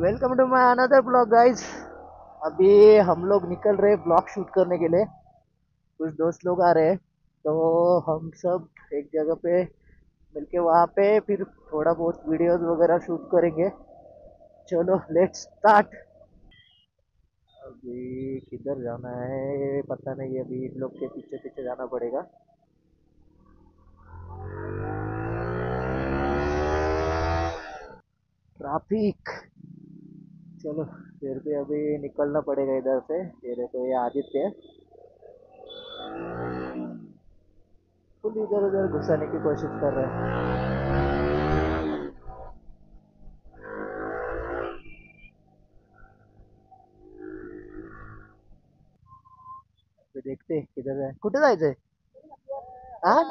Welcome to my another blog guys अभी हम लोग निकल रहे ब्लॉग शूट करने के लिए। कुछ दोस्त लोग आ रहे हैं तो हम सब एक जगह पे मिलके वहाँ पे फिर थोड़ा बहुत वीडियोस वगैरह शूट करेंगे। चलो लेट्स स्टार्ट अभी किधर जाना है, पता नहीं, अभी इन लोग के पीछे पीछे जाना पड़ेगा। ट्रैफ़िक चलो, फिर भी अभी निकलना पड़ेगा इधर से। ये देखो ये आदित्य। है फुल इधर उधर घुसाने की कोशिश कर रहे हैं। तो देखते किधर जाए कुठे जायचंय हा?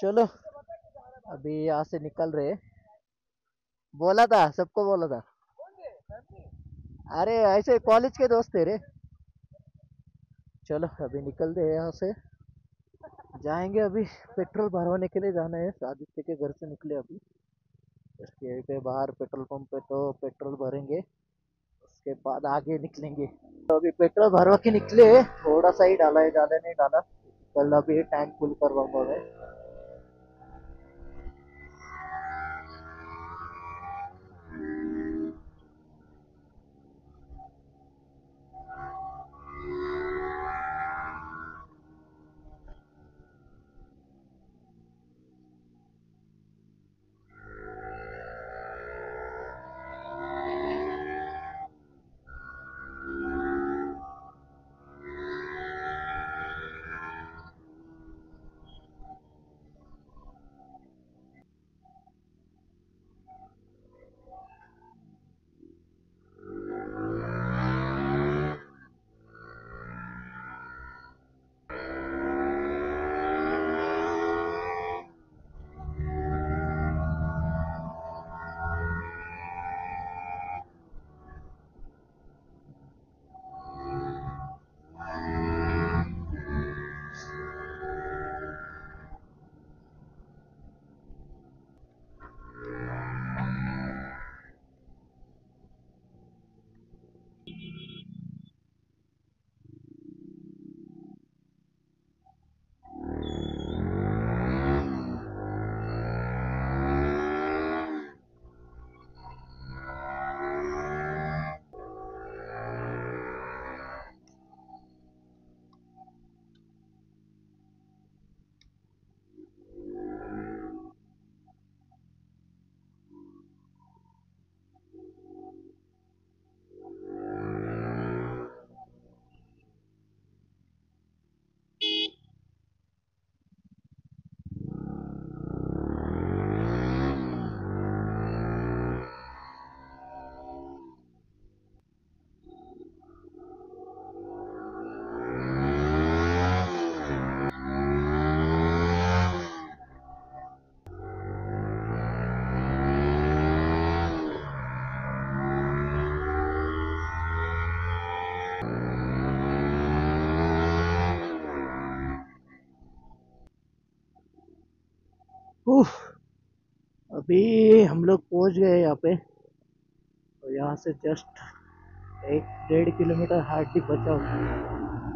चलो, अभी यहाँ से निकल रहे बोला था, सबको बोला था। अरे, ऐसे कॉलेज के दोस्त थे रे चलो, अभी निकलते हैं यहाँ से। जाएँगे अभी, पेट्रोल भरवाने के लिए जाना है। आदित्य के घर से निकले अभी। उसके पे बाहर पेट्रोल पंप पे तो पेट्रोल भरेंगे। उसके बाद आगे निकलेंगे। तो अभी पेट्रोल भरवा के निकले थोड़ा सा ही डाला है, ज़्यादा नहीं डाला। कल अभी टैंक फुल करवाऊँगा मैं। अभी हम लोग पहुँच गए यहाँ पे। और यहाँ से जस्ट एक डेढ़ किलोमीटर हाइट ही बचा हुआ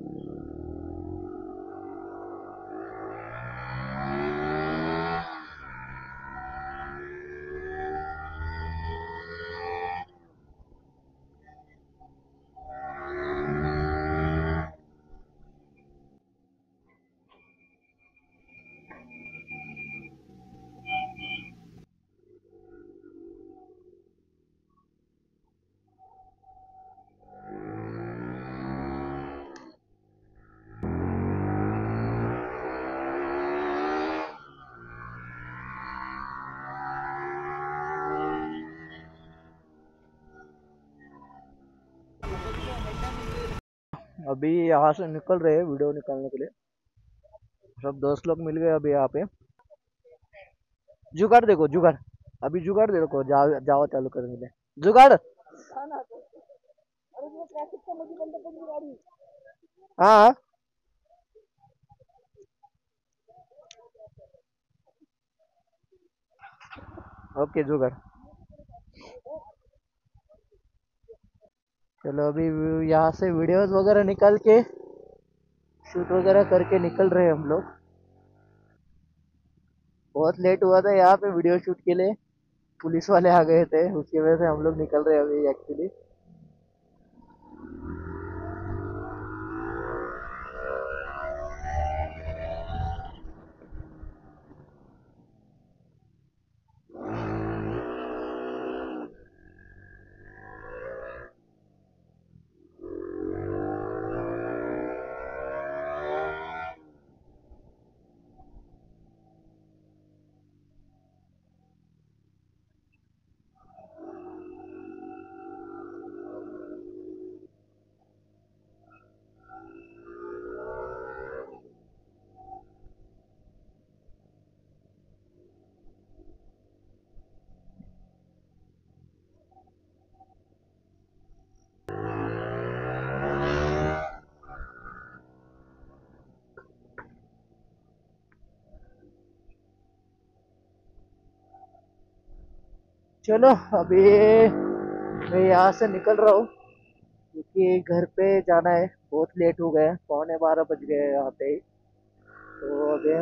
अभी यहाँ से निकल रहे हैं वीडियो निकालने के लिए। सब दोस्त लोग मिल गए अभी यहाँ पे। जुगाड़ देखो जुगाड़। अभी जुगाड़ देखो जा, जावा चालू करेंगे जुगाड़! हाँ। ओके जुगाड़। चलो अभी यहाँ से वीडियोस वगैरह निकाल के शूट वगैरह करके निकल रहे हम लोग। बहुत लेट हुआ था यहाँ पे वीडियो शूट के लिए। पुलिस वाले आ गए थे, उसकी वजह से हम लोग निकल रहे अभी एक्चुअली चलो, अभी मैं यहाँ से निकल रहा हूँ, क्योंकि घर पे जाना है, बहुत लेट हो गए पौने बारह बज गए यहाँ पे तो अभी